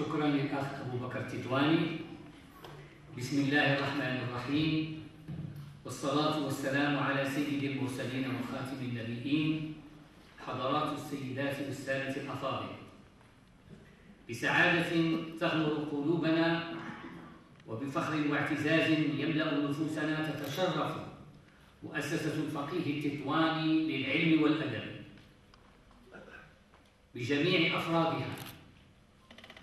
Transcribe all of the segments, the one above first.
شكرا للأخ أبو بكر تدواني بسم الله الرحمن الرحيم. والصلاة والسلام على سيد المرسلين وخاتم النبيين. حضرات السيدات والسادة الأفاضل. بسعادة تغمر قلوبنا وبفخر واعتزاز يملأ نفوسنا تتشرف. مؤسسة الفقيه التطواني للعلم والأدب. بجميع أفرادها.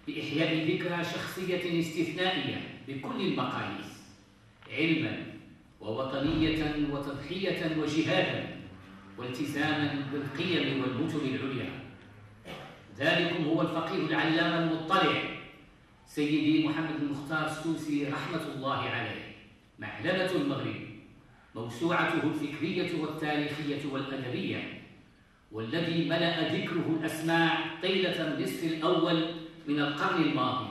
بإحياء ذكرى شخصية استثنائية بكل المقاييس علما ووطنية وتضحية وجهادا والتزاما بالقيم والمتن العليا. ذلكم هو الفقيه العلام المطلع سيدي محمد المختار السوسي رحمة الله عليه. معلمة المغرب موسوعته الفكرية والتاريخية والأدبية والذي ملأ ذكره الأسماع طيلة النصف الأول من القرن الماضي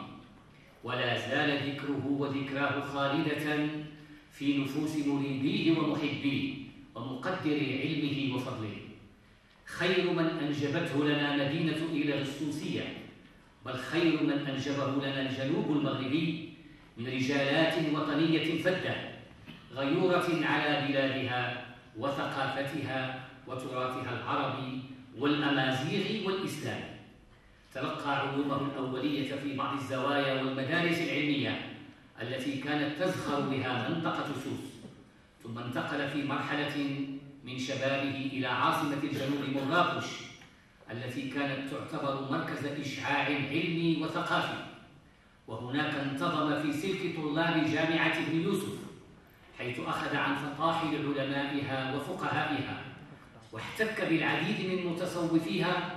ولا زال ذكره وذكراه خالدة في نفوس مريديه ومحبيه ومقدري علمه وفضله. خير من أنجبته لنا مدينة إلى السوسية بل خير من أنجبه لنا الجنوب المغربي من رجالات وطنية فدة غيورة على بلادها وثقافتها وتراثها العربي والأمازيغ والإسلامي. تلقى علومه الأولية في بعض الزوايا والمدارس العلمية التي كانت تزخر بها منطقة سوس ثم انتقل في مرحلة من شبابه إلى عاصمة الجنوب مراكش التي كانت تعتبر مركز إشعاع علمي وثقافي. وهناك انتظم في سلك طلاب جامعة ابن يوسف حيث أخذ عن فطاحل علمائها وفقهائها واحتك بالعديد من متصوفيها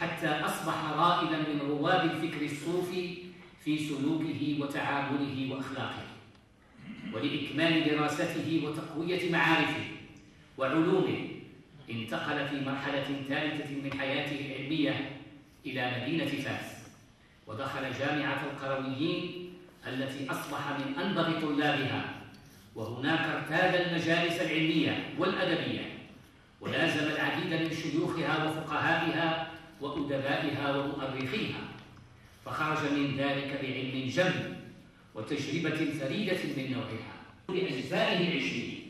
حتى أصبح رائدا من رواد الفكر الصوفي في سلوكه وتعامله وأخلاقه ولإكمال دراسته وتقوية معارفه وعلومه انتقل في مرحلة ثالثة من حياته العلمية إلى مدينة فاس ودخل جامعة القرويين التي أصبح من أنبغ طلابها وهناك ارتاد المجالس العلمية والأدبية ولازم العديد من شيوخها وفقهائها وأدبائها ومؤرخيها. فخرج من ذلك بعلم جم وتجربة فريدة من نوعها. لأجزائه العشرين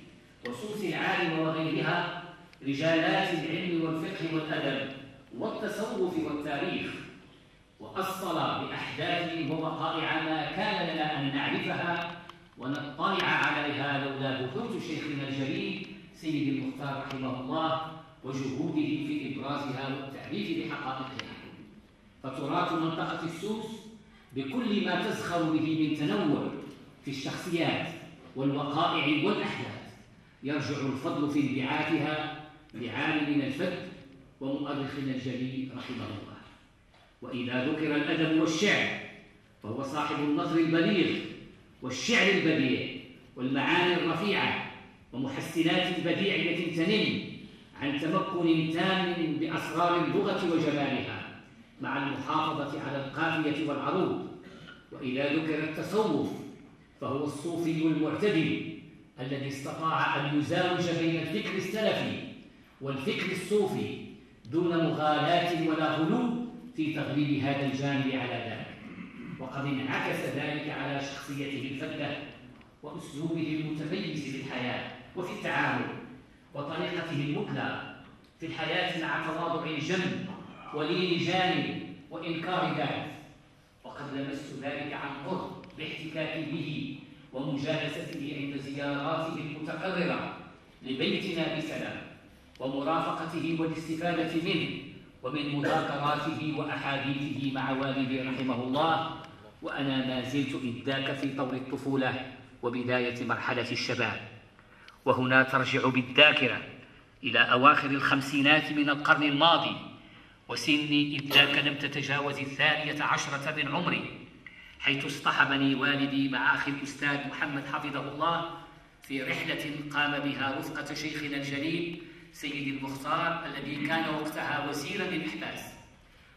وصوص العالم وغيرها رجالات العلم والفقه والأدب والتصوف والتاريخ. وأصل بأحداث ووقائع ما كان لنا أن نعرفها ونطلع عليها لولا بحوث شيخنا الجليل سيد المختار رحمه الله وجهوده في إبرازها والتعريف بحقائقها فتراث منطقة السوس بكل ما تزخر به من تنوع في الشخصيات والوقائع والأحداث. يرجع الفضل في انبعاثها لعالمنا الفد ومؤرخنا الجليل رحمه الله. وإذا ذكر الأدب والشعر فهو صاحب النظر البليغ والشعر البديع والمعاني الرفيعة ومحسنات البديع التي تنم عن تمكن تام بأسرار اللغة وجمالها مع المحافظة على القافية والعروض وإذا ذكر التصوف فهو الصوفي المعتدل الذي استطاع أن يزاوج بين الفكر السلفي والفكر الصوفي دون مغالاة ولا غلو في تغليب هذا الجانب على ذلك. وقد انعكس ذلك على شخصيته الفذة وأسلوبه المتميز في الحياة وفي التعامل. وطريقته المثلى في الحياة مع تواضع الجنب ولين جانب وإنكار ذلك. وقد لمست ذلك عن قرب باحتكاكي به ومجالسته عند زياراته المتقررة لبيتنا بسلام ومرافقته والاستفادة منه ومن مذاكراته وأحاديثه مع والدي رحمه الله. وأنا ما زلت إذ ذاك في طور الطفولة وبداية مرحلة الشباب. وهنا ترجع بالذاكرة إلى أواخر الخمسينات من القرن الماضي وسني إذ ذاك لم تتجاوز الثانية عشرة من عمري حيث اصطحبني والدي مع أخي الأستاذ محمد حفظه الله في رحلة قام بها رفقة شيخنا الجليل سيد المختار الذي كان وقتها وزيرا للإحداث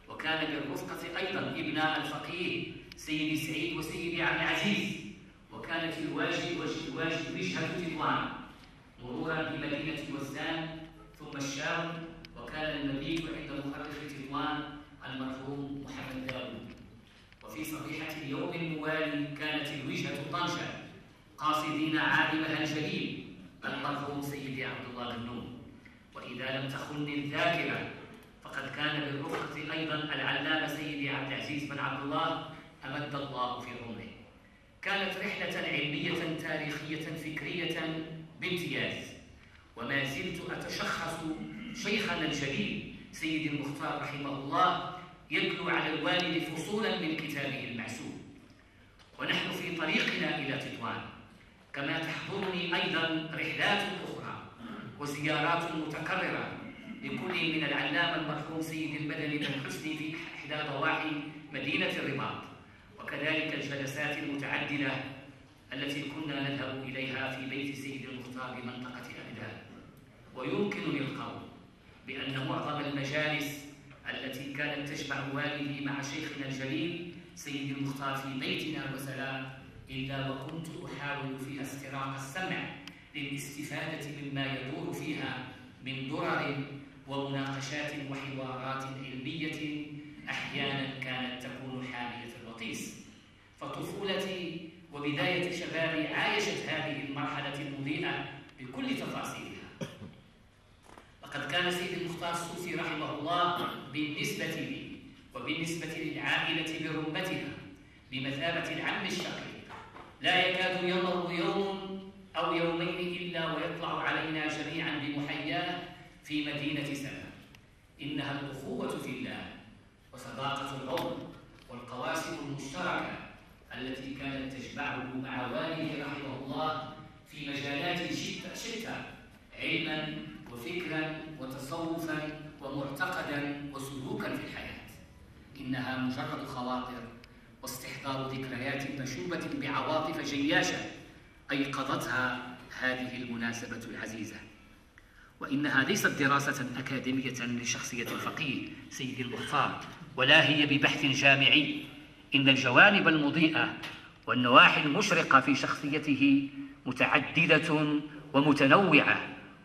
وكان بالرفقة أيضا ابن الفقيه سيدي سعيد وسيدي عبد العزيز وكانت الواجب وجهة تطوان مرورا بمدينة وزدان ثم الشام وكان المبيت عند مؤرخ تطوان المرحوم محمد داوود. وفي صبيحة اليوم الموالي كانت الوجهة طنجة قاصدين عالمها الجليل المرحوم سيدي عبد الله بن نور وإذا لم تخن الذاكرة فقد كان بالرفقة أيضا العلامة سيدي عبد العزيز بن عبد الله أمد الله في عمره. كانت رحلة علمية تاريخية فكرية بامتياز وما زلت أتشخص شيخنا الجليل سيدي المختار رحمه الله يتلو على الوالد فصولا من كتابه المعسول ونحن في طريقنا إلى تطوان كما تحضرني أيضا رحلات أخرى وزيارات متكررة لكل من العلامة المرحوم سيد المدني بن حسني في إحدى ضواحي مدينة الرباط وكذلك الجلسات المتعددة التي كنا نذهب إليها في بيت سيد المختار بمنطقة أبدان. ويمكنني القول بأن معظم المجالس التي كانت تجمع والدي مع شيخنا الجليل سيد المختار في بيتنا وسلام إلا وكنت أحاول فيها استراق السمع للاستفادة مما يدور فيها من درر ومناقشات وحوارات علمية أحيانا بكل تفاصيلها. لقد كان سيد المختار السوسي رحمه الله بالنسبة لي وبالنسبة للعائلة برمتها بمثابة العم الشقيق لا يكاد يمر يوم أو يومين إلا ويطلع علينا جميعا بمحياه في مدينة سلام إنها الأخوة في الله وصداقة العمر والقواسم المشتركة التي كانت تجمعه مع والده رحمه الله في مجالات شتى شتى علما وفكرا وتصوفا ومعتقدا وسلوكا في الحياة. إنها مجرد خواطر واستحضار ذكريات مشوبة بعواطف جياشة أيقظتها هذه المناسبة العزيزة. وإنها ليست دراسة أكاديمية لشخصية الفقيه سيد المختار ولا هي ببحث جامعي. إن الجوانب المضيئة والنواحي المشرقة في شخصيته متعددة ومتنوعة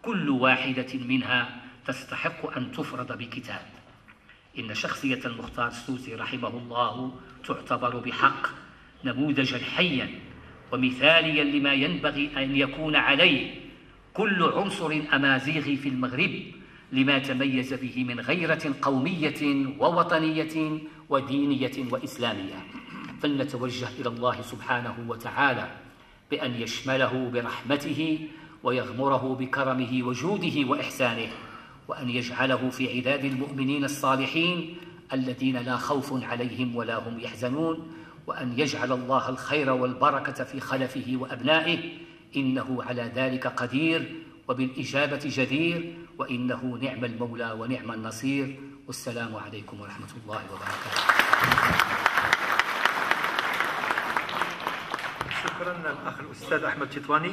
كل واحدة منها تستحق أن تفرض بكتاب. إن شخصية المختار السوسي رحمه الله تعتبر بحق نموذجا حيا ومثاليا لما ينبغي أن يكون عليه كل عنصر أمازيغي في المغرب لما تميز به من غيرة قومية ووطنية ودينية وإسلامية. فلنتوجه إلى الله سبحانه وتعالى بأن يشمله برحمته ويغمره بكرمه وجوده وإحسانه وأن يجعله في عداد المؤمنين الصالحين الذين لا خوف عليهم ولا هم يحزنون وأن يجعل الله الخير والبركة في خلفه وأبنائه إنه على ذلك قدير وبالإجابة جدير وإنه نعم المولى ونعم النصير. والسلام عليكم ورحمة الله وبركاته. شكرا الأخ الأستاذ أحمد تطواني